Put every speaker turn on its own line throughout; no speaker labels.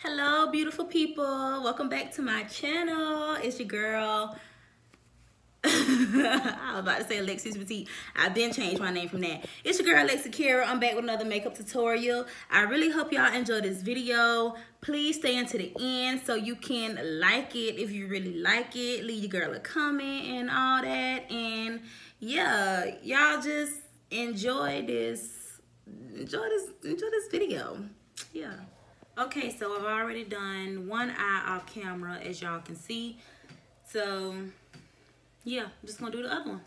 Hello, beautiful people. Welcome back to my channel. It's your girl. I was about to say Alexis Petite. I've been changed my name from that. It's your girl Alexa Kara. I'm back with another makeup tutorial. I really hope y'all enjoy this video. Please stay until the end so you can like it if you really like it. Leave your girl a comment and all that. And yeah, y'all just enjoy this. Enjoy this. Enjoy this video. Yeah. Okay, so I've already done one eye off camera as y'all can see. So yeah, I'm just gonna do the other one.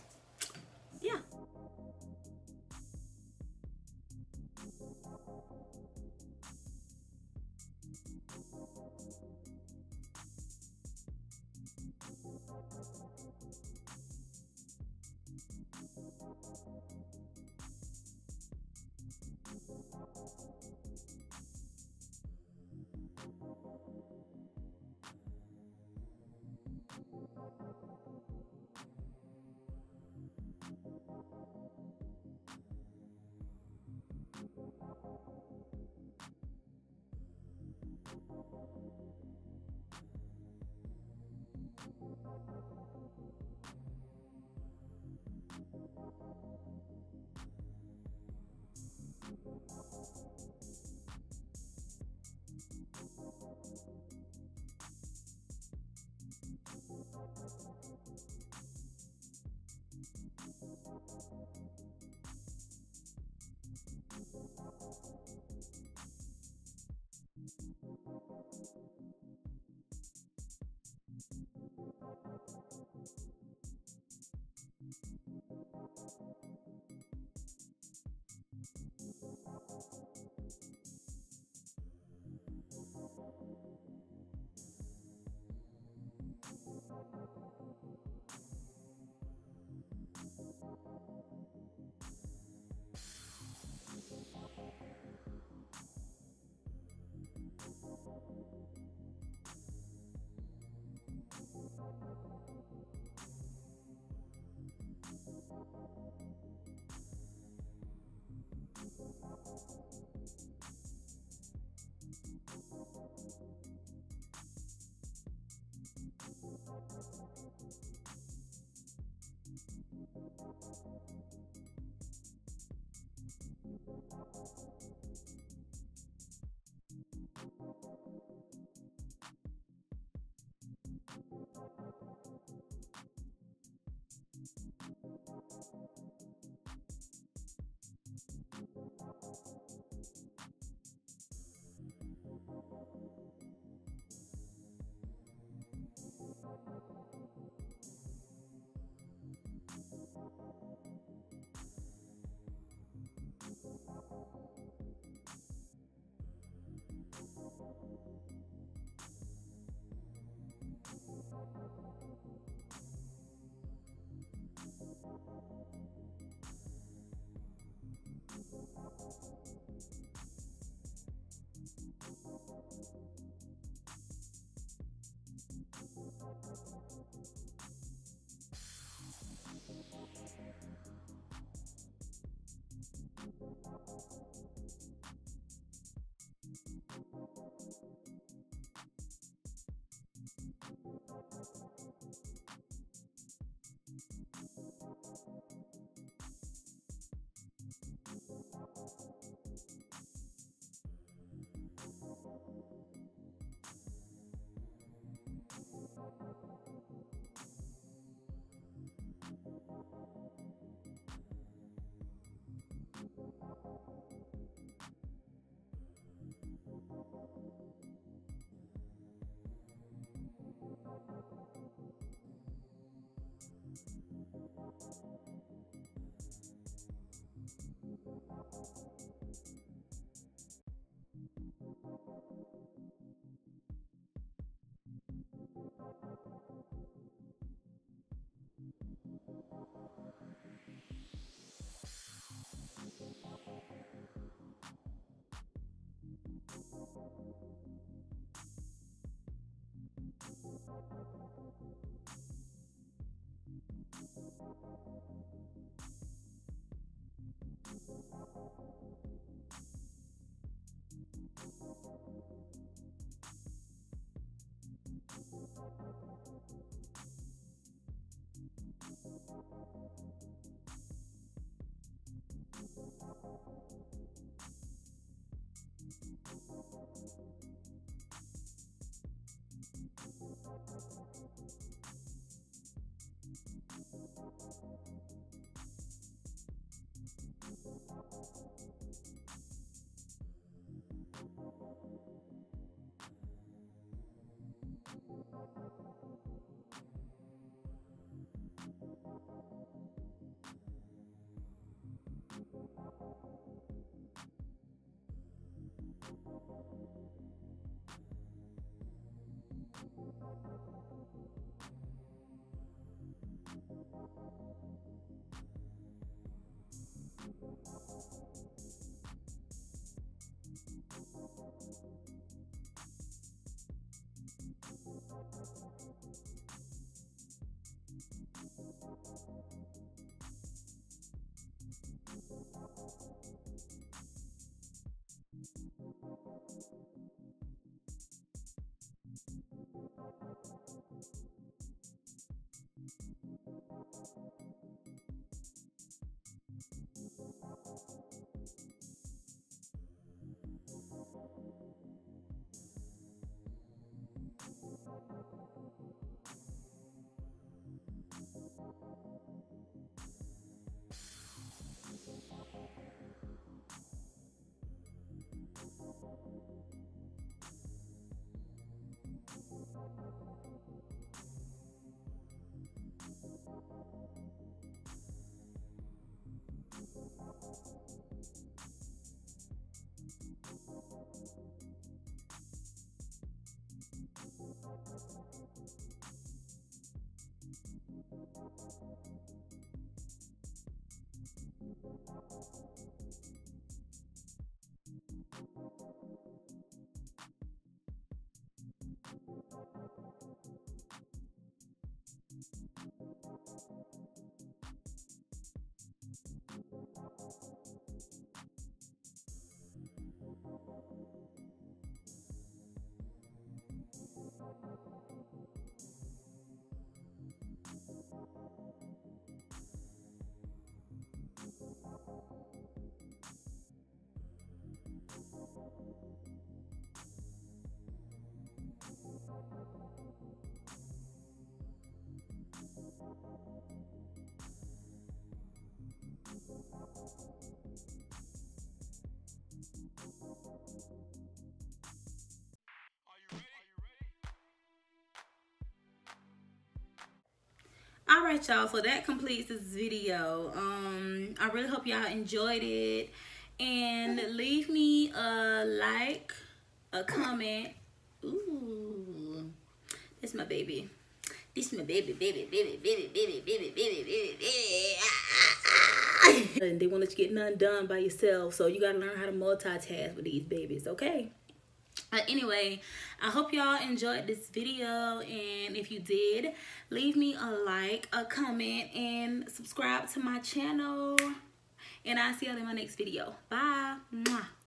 Yeah. All right y'all. So that completes this video. Um i really hope y'all enjoyed it. And leave me a like a comment. Ooh. This is my baby. This is my baby baby baby baby baby baby baby baby baby. And they want to get none done by yourself. So you got to learn how to multitask with these babies okay but anyway i hope y'all enjoyed this video and if you did leave me a like a comment and subscribe to my channel. And i'll see y'all in my next video. Bye.